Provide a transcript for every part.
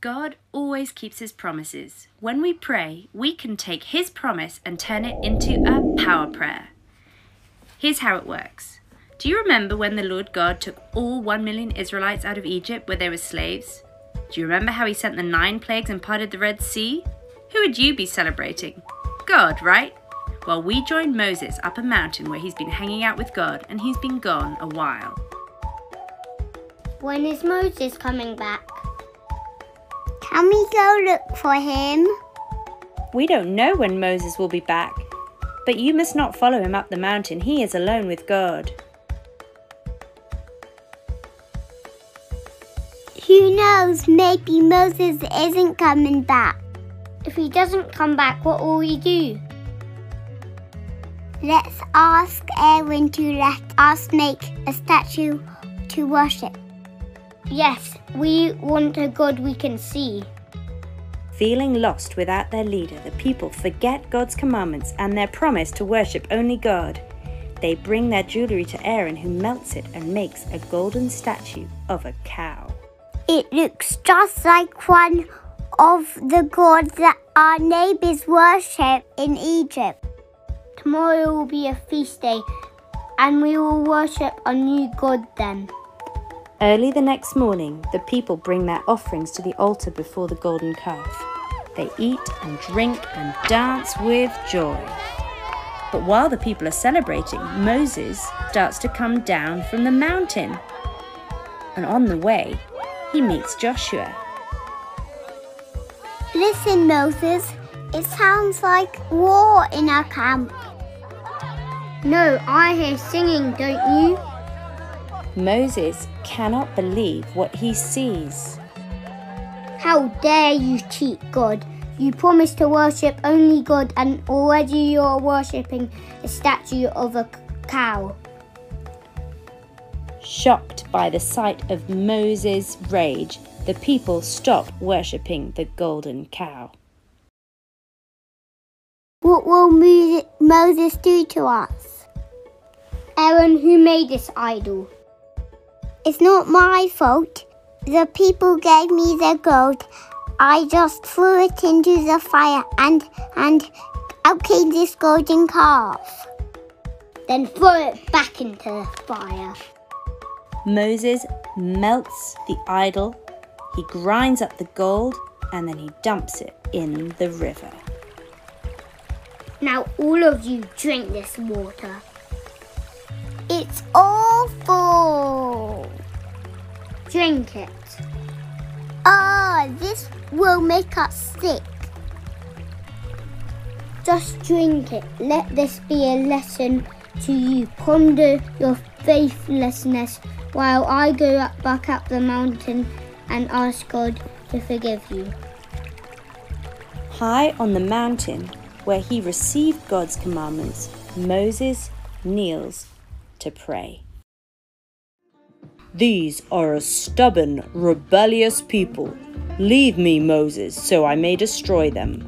God always keeps his promises. When we pray, we can take his promise and turn it into a power prayer. Here's how it works. Do you remember when the Lord God took all one million Israelites out of Egypt where they were slaves? Do you remember how he sent the nine plagues and parted the Red Sea? Who would you be celebrating? God, right? Well, we joined Moses up a mountain where he's been hanging out with God and he's been gone a while. When is Moses coming back? Can we go look for him? We don't know when Moses will be back, but you must not follow him up the mountain. He is alone with God. Who knows? Maybe Moses isn't coming back. If he doesn't come back, what will we do? Let's ask Aaron to let us make a statue to worship. Yes, we want a God we can see. Feeling lost without their leader, the people forget God's commandments and their promise to worship only God. They bring their jewelry to Aaron, who melts it and makes a golden statue of a cow. It looks just like one of the gods that our neighbors worship in Egypt. Tomorrow will be a feast day, and we will worship a new God then. Early the next morning, the people bring their offerings to the altar before the golden calf. They eat and drink and dance with joy. But while the people are celebrating, Moses starts to come down from the mountain. And on the way, he meets Joshua. Listen, Moses, it sounds like war in our camp. No, I hear singing, don't you? Moses cannot believe what he sees. How dare you cheat God? You promised to worship only God, and already you're worshipping a statue of a cow. Shocked by the sight of Moses' rage, the people stop worshipping the golden cow. What will Moses do to us? Aaron, who made this idol? It's not my fault. The people gave me the gold. I just threw it into the fire and and out came this golden calf. Then throw it back into the fire. Moses melts the idol, he grinds up the gold, and then he dumps it in the river. Now all of you drink this water. It's awful. Drink it. Ah, oh, this will make us sick. Just drink it. Let this be a lesson to you. Ponder your faithlessness while I go up back up the mountain and ask God to forgive you. High on the mountain where he received God's commandments, Moses kneels to pray. These are a stubborn, rebellious people. Leave me, Moses, so I may destroy them.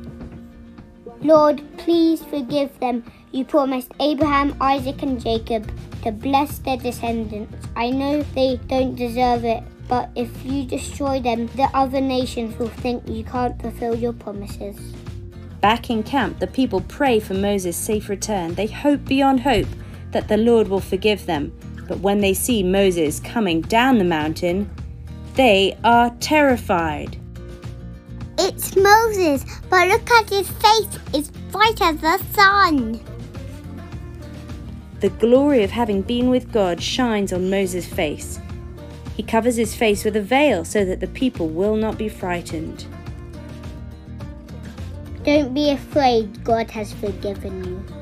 Lord, please forgive them. You promised Abraham, Isaac, and Jacob to bless their descendants. I know they don't deserve it, but if you destroy them, the other nations will think you can't fulfill your promises. Back in camp, the people pray for Moses' safe return. They hope beyond hope that the Lord will forgive them. But when they see Moses coming down the mountain, they are terrified. It's Moses, but look at his face. It's bright as the sun. The glory of having been with God shines on Moses' face. He covers his face with a veil so that the people will not be frightened. Don't be afraid, God has forgiven you.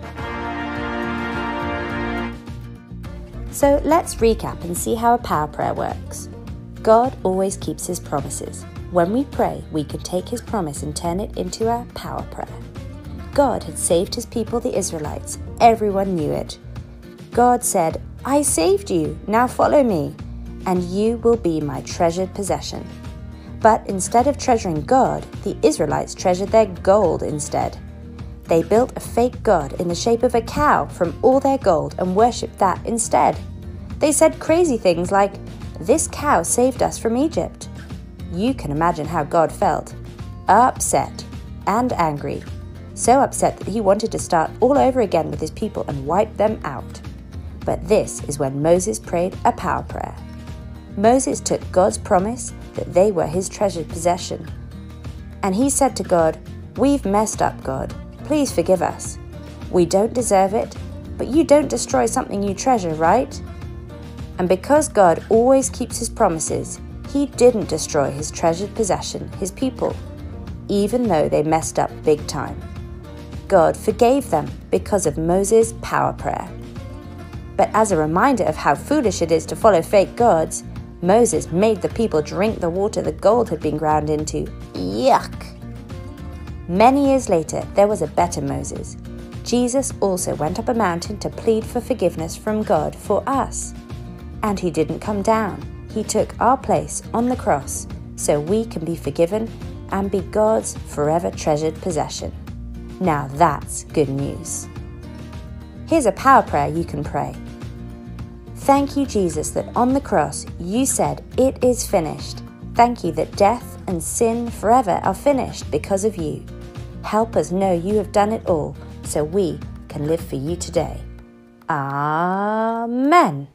So let's recap and see how a power prayer works. God always keeps his promises. When we pray, we can take his promise and turn it into a power prayer. God had saved his people, the Israelites. Everyone knew it. God said, I saved you, now follow me, and you will be my treasured possession. But instead of treasuring God, the Israelites treasured their gold instead. They built a fake god in the shape of a cow from all their gold and worshipped that instead. They said crazy things like, This cow saved us from Egypt. you can imagine how God felt upset and angry. So upset that he wanted to start all over again with his people and wipe them out. But this is when Moses prayed a power prayer. Moses took God's promise that they were his treasured possession. And he said to God, We've messed up, God. Please forgive us. We don't deserve it, but you don't destroy something you treasure, right? And because God always keeps his promises, he didn't destroy his treasured possession, his people, even though they messed up big time. God forgave them because of Moses' power prayer. But as a reminder of how foolish it is to follow fake gods, Moses made the people drink the water the gold had been ground into. Yuck! Many years later, there was a better Moses. Jesus also went up a mountain to plead for forgiveness from God for us. And he didn't come down, he took our place on the cross so we can be forgiven and be God's forever treasured possession. Now that's good news. Here's a power prayer you can pray. Thank you, Jesus, that on the cross you said, It is finished. Thank you that death and sin forever are finished because of you. Help us know you have done it all so we can live for you today. Amen.